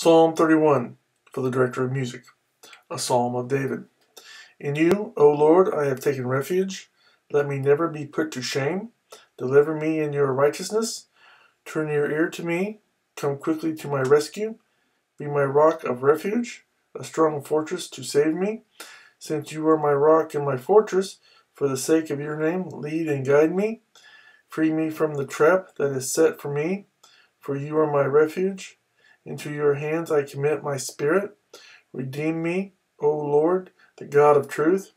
Psalm 31 for the director of music, a psalm of David. In you, O Lord, I have taken refuge. Let me never be put to shame. Deliver me in your righteousness. Turn your ear to me. Come quickly to my rescue. Be my rock of refuge, a strong fortress to save me. Since you are my rock and my fortress, for the sake of your name, lead and guide me. Free me from the trap that is set for me, for you are my refuge. Into your hands I commit my spirit. Redeem me, O Lord, the God of truth.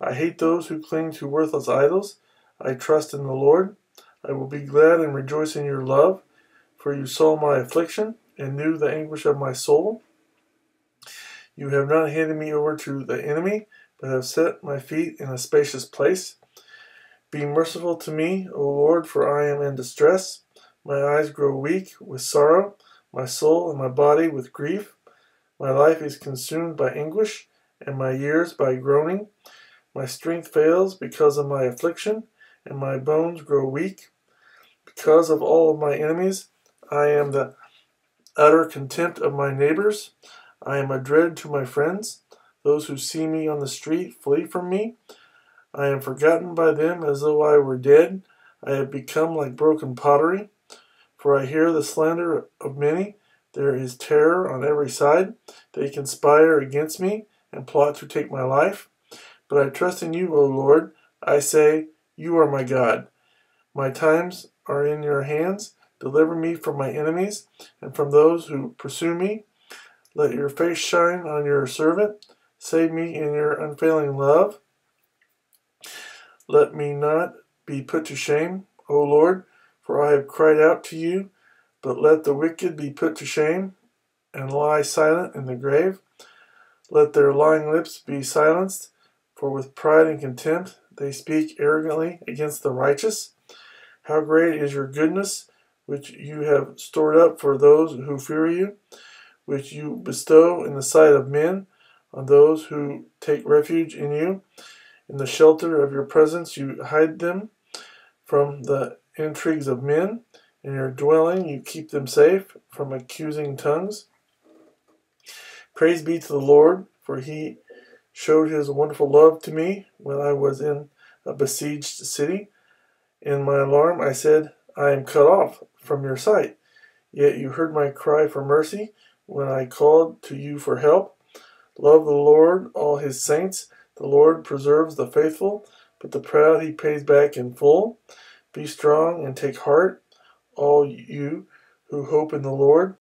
I hate those who cling to worthless idols. I trust in the Lord. I will be glad and rejoice in your love, for you saw my affliction and knew the anguish of my soul. You have not handed me over to the enemy, but have set my feet in a spacious place. Be merciful to me, O Lord, for I am in distress. My eyes grow weak with sorrow my soul and my body with grief. My life is consumed by anguish, and my years by groaning. My strength fails because of my affliction, and my bones grow weak. Because of all of my enemies, I am the utter contempt of my neighbors. I am a dread to my friends. Those who see me on the street flee from me. I am forgotten by them as though I were dead. I have become like broken pottery. For I hear the slander of many. There is terror on every side. They conspire against me and plot to take my life. But I trust in you, O Lord. I say, You are my God. My times are in your hands. Deliver me from my enemies and from those who pursue me. Let your face shine on your servant. Save me in your unfailing love. Let me not be put to shame, O Lord. For I have cried out to you, but let the wicked be put to shame, and lie silent in the grave. Let their lying lips be silenced, for with pride and contempt they speak arrogantly against the righteous. How great is your goodness, which you have stored up for those who fear you, which you bestow in the sight of men on those who take refuge in you. In the shelter of your presence you hide them from the intrigues of men. In your dwelling you keep them safe from accusing tongues. Praise be to the Lord, for he showed his wonderful love to me when I was in a besieged city. In my alarm I said, I am cut off from your sight. Yet you heard my cry for mercy when I called to you for help. Love the Lord, all his saints. The Lord preserves the faithful, but the proud he pays back in full. Be strong and take heart, all you who hope in the Lord.